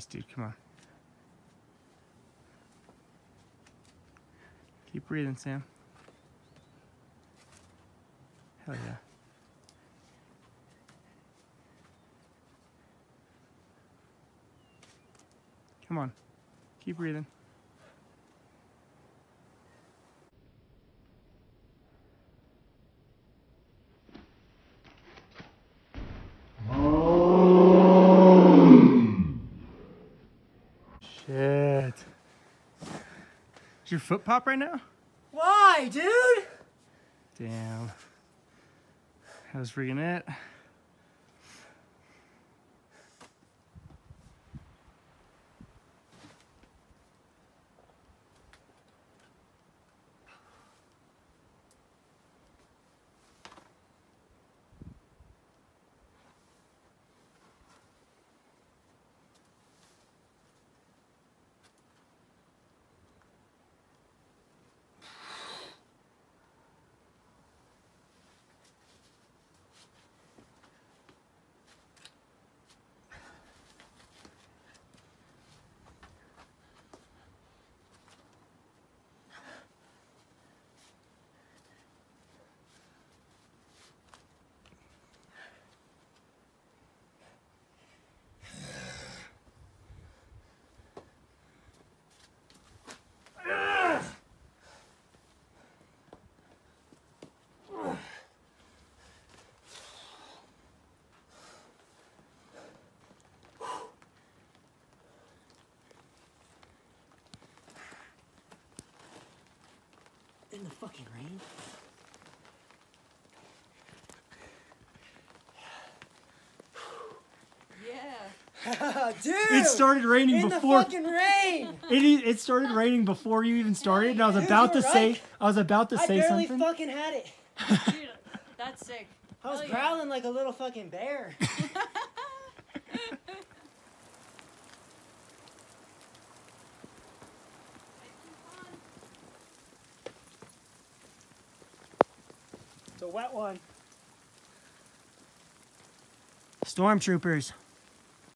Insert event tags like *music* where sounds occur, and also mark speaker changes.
Speaker 1: Nice, dude. Come on. Keep breathing, Sam. Hell yeah. Come on. Keep breathing. Is your foot pop right now?
Speaker 2: Why, dude?
Speaker 1: Damn. That was freaking it.
Speaker 2: In the fucking rain?
Speaker 3: Yeah. *laughs*
Speaker 2: dude!
Speaker 1: It started raining
Speaker 2: in
Speaker 1: before
Speaker 2: the fucking rain!
Speaker 1: it, it started raining before you even started, and I was
Speaker 2: Dude,
Speaker 1: about to
Speaker 2: you're
Speaker 1: say. I was about to
Speaker 2: I
Speaker 1: say
Speaker 2: barely
Speaker 1: something.
Speaker 2: fucking had it.
Speaker 3: Dude, that's sick.
Speaker 2: I was
Speaker 3: Hell yeah.
Speaker 2: growling like a little fucking bear. *laughs* it's a wet one. Stormtroopers.